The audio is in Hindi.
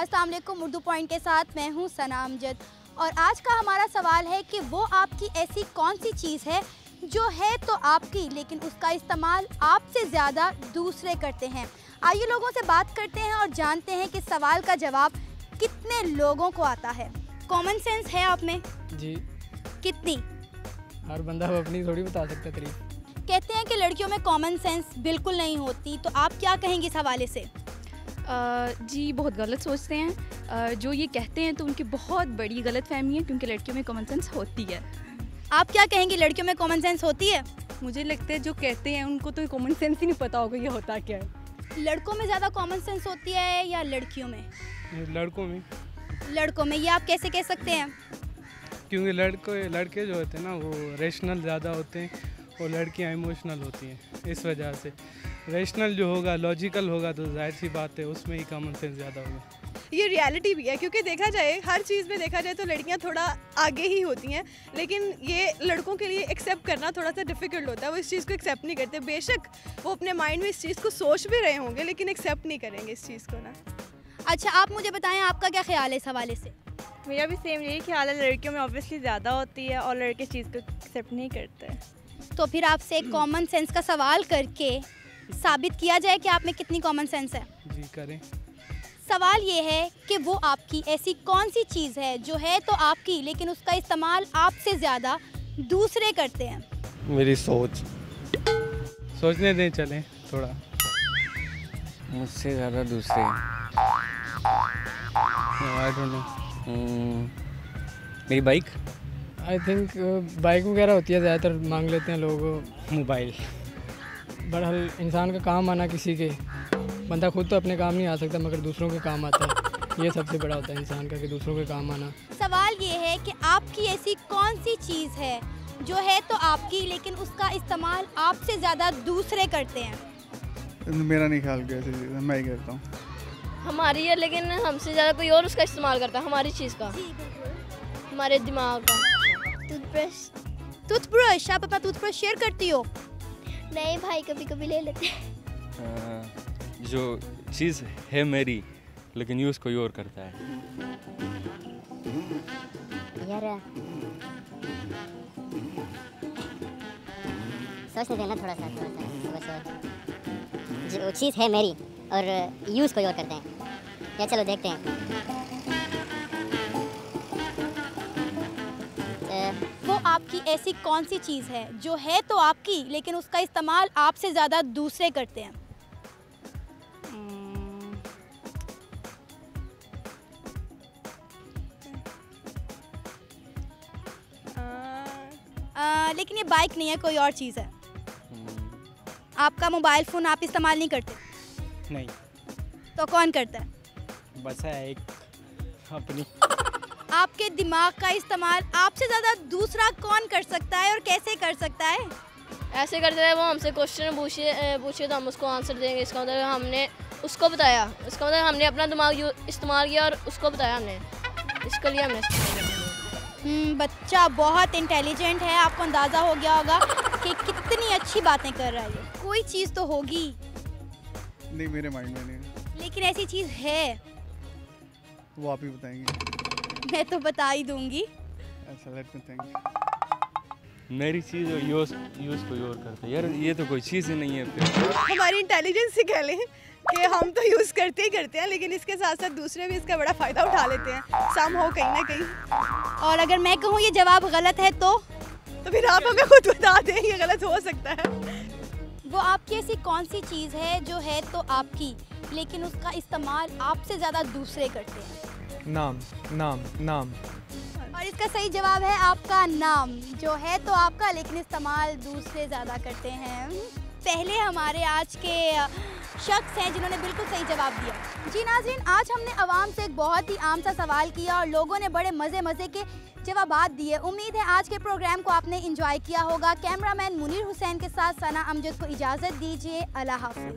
अस्सलाम वालेकुम उर्दू पॉइंट के साथ मैं हूँ सना अमजद। और आज का हमारा सवाल है कि वो आपकी ऐसी कौन सी चीज़ है जो है तो आपकी लेकिन उसका इस्तेमाल आपसे ज़्यादा दूसरे करते हैं। आइए लोगों से बात करते हैं और जानते हैं कि सवाल का जवाब कितने लोगों को आता है। कॉमन सेंस है आप में? जी। कितनी? हर बंदा अपनी थोड़ी बता सकता है कहते हैं कि लड़कियों में कॉमन सेंस बिल्कुल नहीं होती तो आप क्या कहेंगे इस हवाले से? जी बहुत गलत सोचते हैं। जो ये कहते हैं तो उनकी बहुत बड़ी गलत फहमी है क्योंकि लड़कियों में कॉमन सेंस होती है। आप क्या कहेंगे लड़कियों में कॉमन सेंस होती है? मुझे लगता है जो कहते हैं उनको तो कॉमन सेंस ही नहीं पता होगा ये होता क्या है। लड़कों में ज़्यादा कॉमन सेंस होती है या लड़कियों में? लड़कों में। लड़कों में ये आप कैसे कह सकते हैं? क्योंकि लड़के लड़के जो होते हैं ना वो रेशनल ज़्यादा होते हैं और लड़कियाँ इमोशनल होती हैं इस वजह से। रेशनल जो होगा लॉजिकल होगा तो ज़ाहिर सी बात है उसमें ही कॉमन सेंस ज़्यादा होगा। ये रियलिटी भी है क्योंकि देखा जाए हर चीज़ में देखा जाए तो लड़कियाँ थोड़ा आगे ही होती हैं लेकिन ये लड़कों के लिए एक्सेप्ट करना थोड़ा सा डिफ़िकल्ट होता है वो इस चीज़ को एक्सेप्ट नहीं करते। बेशक वो अपने माइंड में इस चीज़ को सोच भी रहे होंगे लेकिन एक्सेप्ट नहीं करेंगे इस चीज़ को ना। अच्छा आप मुझे बताएँ आपका क्या ख्याल है इस हवाले से? मेरा भी सेम यही ख्याल है लड़कियों में ऑब्वियसली ज़्यादा होती है और लड़के चीज़ को एक्सेप्ट नहीं करते। तो फिर आपसे एक कॉमन सेंस का सवाल करके साबित किया जाए कि आप में कितनी कॉमन सेंस है? जी करें। सवाल ये है कि वो आपकी ऐसी कौन सी चीज़ है जो है तो आपकी लेकिन उसका इस्तेमाल आपसे ज़्यादा दूसरे करते हैं। मेरी सोच। सोचने दें चलें थोड़ा। मुझसे ज़्यादा दूसरे। आई डोंट नो हम्म, मेरी बाइक आई थिंक बाइक वगैरह होती है ज़्यादातर मांग लेते हैं लोग मोबाइल। बहरहाल इंसान का काम आना किसी के बंदा खुद तो अपने काम नहीं आ सकता मगर दूसरों के काम आता है। ये सबसे बड़ा होता है इंसान का कि दूसरों के काम आना। सवाल ये है कि आपकी ऐसी कौन सी चीज़ है जो है तो आपकी लेकिन उसका इस्तेमाल आपसे ज़्यादा दूसरे करते हैं? मेरा नहीं ख्याल किया ऐसी चीज़ है, मैं ही करता हूँ। हमारी है लेकिन हमसे ज़्यादा कोई और उसका इस्तेमाल करता है हमारी चीज़ का। हमारे दिमाग का। टूथब्रश टूथब्रश आप अपना टूथब्रश शेयर करती हो? नहीं भाई कभी कभी ले लेते हैं। जो चीज़ है मेरी लेकिन यूज़ कोई और करता है। यार। सोचने देना थोड़ा सा थोड़ा सा सुबह जो चीज़ है मेरी और यूज़ कोई और करते हैं। या चलो देखते हैं। आपकी ऐसी कौन सी चीज़ है? जो है तो आपकी लेकिन उसका इस्तेमाल आपसे ज़्यादा दूसरे करते हैं। आ, लेकिन ये बाइक नहीं है कोई और चीज़ है। आपका मोबाइल फ़ोन आप इस्तेमाल नहीं करते? नहीं। तो कौन करता है? बस है एक अपनी आपके दिमाग का इस्तेमाल आपसे ज़्यादा दूसरा कौन कर सकता है और कैसे कर सकता है? ऐसे करते रहे वो हमसे क्वेश्चन पूछे पूछे तो हम उसको आंसर देंगे। इसका मतलब हमने उसको बताया। इसका मतलब हमने अपना दिमाग इस्तेमाल किया और उसको बताया हमने। इसके लिए हमने। हम्म, बच्चा बहुत इंटेलिजेंट है। आपको अंदाज़ा हो गया होगा कि कितनी अच्छी बातें कर रहा है ये। कोई चीज़ तो होगी। नहीं मेरे माइंड में नहीं लेकिन ऐसी चीज़ है। वो आप ही बताएँगे। मैं तो बता ही दूँगी। अच्छा लेट मी थिंक मेरी चीज़ और यूज़ यूज़ कोई और करता है। यार ये तो कोई चीज़ ही नहीं है फिर। हमारी इंटेलिजेंस ही कह लें कि हम तो यूज़ करते ही करते हैं लेकिन इसके साथ साथ दूसरे भी इसका बड़ा फ़ायदा उठा लेते हैं सम हो कहीं ना कहीं। और अगर मैं कहूँ ये जवाब गलत है तो? तो फिर आप हमें खुद बता दें ये गलत हो सकता है। वो आपकी ऐसी कौन सी चीज़ है जो है तो आपकी लेकिन उसका इस्तेमाल आपसे ज़्यादा दूसरे करते हैं। नाम नाम नाम। और इसका सही जवाब है आपका नाम। जो है तो आपका, लेकिन इस्तेमाल दूसरे ज़्यादा करते हैं। पहले हमारे आज के शख्स हैं जिन्होंने बिल्कुल सही जवाब दिया। जी नाजरीन, आज हमने आवाम से एक बहुत ही आम सा सवाल किया और लोगों ने बड़े मज़े मज़े के जवाब दिए। उम्मीद है आज के प्रोग्राम को आपने इंजॉय किया होगा। कैमरामैन मुनीर हुसैन के साथ सना अमजद को इजाज़त दीजिए। अल्लाह हाफिज़।